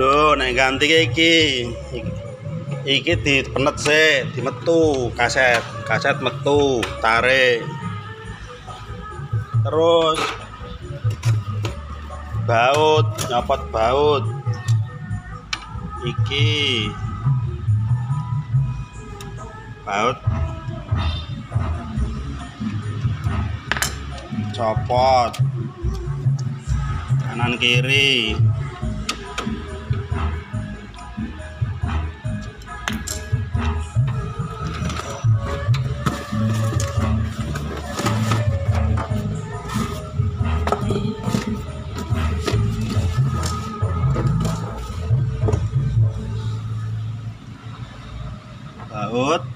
Lho, nek ganti iki iki, iki dipenet sik, dimetu kaset, kaset metu, tarik. Terus baut, nyopot baut. Iki baut copot kanan kiri. Baut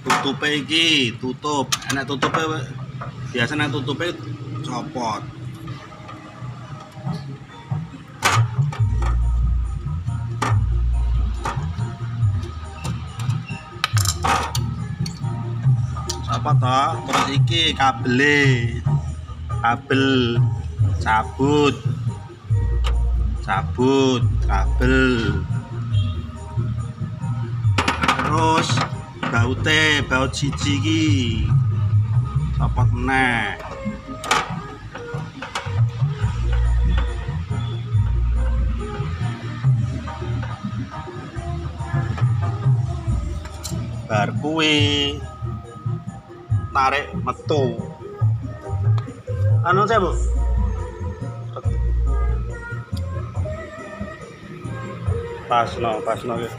tutupe iki tutup. Enak tutupe biasa nek tutupe copot apa toh terus iki kabele. Kabel cabut. Cabut kabel. Terus baute baut siji iki. Copot meneh bar kuwi. Tarik metu. Anu saya bu? Pas no pas no guys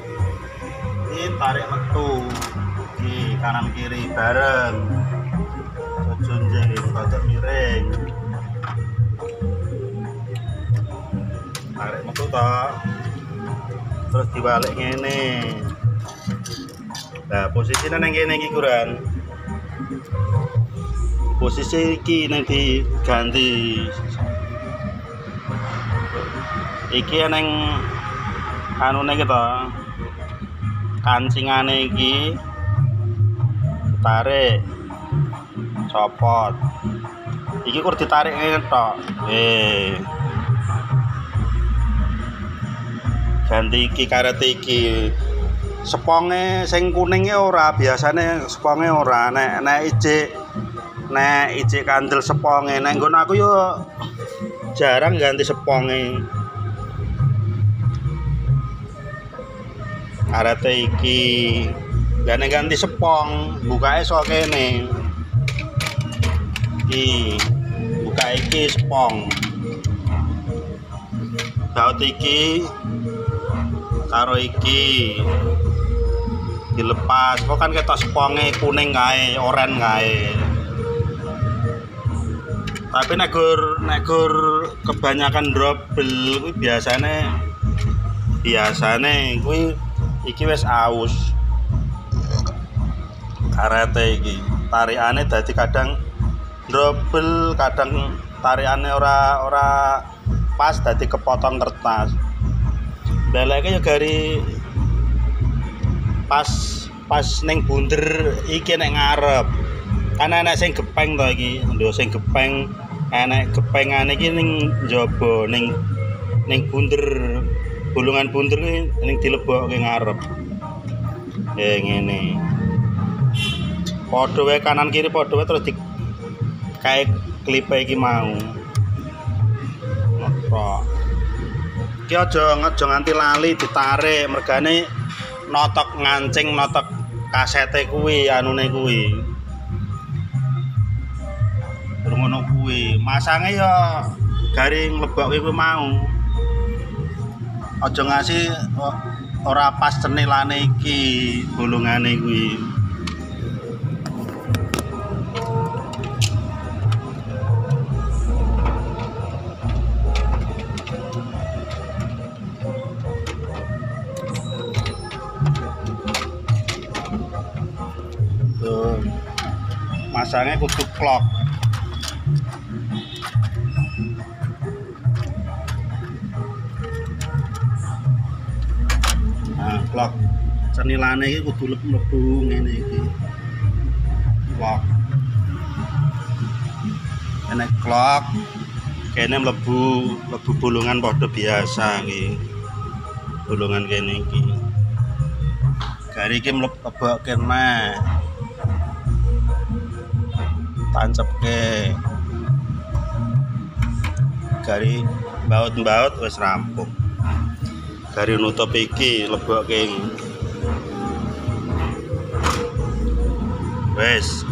ini tarik metu di kanan kiri bareng. Jejunjing badak miring. Tarik metu toh terus dibalik ngene nah posisinya neng kene iki kuran posisi iki neng diganti. Iki neng anu neng kita kancingane iki tarik copot. Iki kur ditarik ngene tok? Eh. Ganti iki karet iki seponge sing kuninge ora biasane seponge ora. Nek nek ijik nek ijik kandel seponge. Nek nggon aku yo jarang ganti seponge. Karete iki. Dan ganti sepong bukae sok kene. Iki buka iki sepong. Baut iki karo iki dilepas. Kok kan ketok seponge kuning kae oren kae. Tapi nek gur nek gur kebanyakan double kuwi biasane biasane kuwi iki wis aus. Karete iki tarikane kadang double kadang tarikane ora ora pas dadi kepotong kertas. Beleke ya gari pas pas ning bunder iki nek ngarep. Kan enek sing gepeng to iki lho sing gepeng. Enek gepengane iki ning njaba ning ning bunder bulungan bunder ki ning dilebokke ngarep. Eh ngene. Padha wae kanan kiri padha wae terus di kae klipe iki mau. Ngeprok. Ki aja aja nganti lali ditarik mergane notok ngancing notok kasete kuwi anune kuwi. Ngono kuwi. Masange ya garing lebokke kuwi mau. Aja ngasih o- ora pas cenilane iki bolongane kuwi Masangnya kudu klok. Nah, klok. Cenilane iki kudu mlebu ngene iki. Klok. Enek klok, kene mlebu mlebu bolongan padha biasa iki bolongan kene iki gari iki mlebokke meh tancepke gari baut-baut wis rampung. Gari nutup iki lebokke wis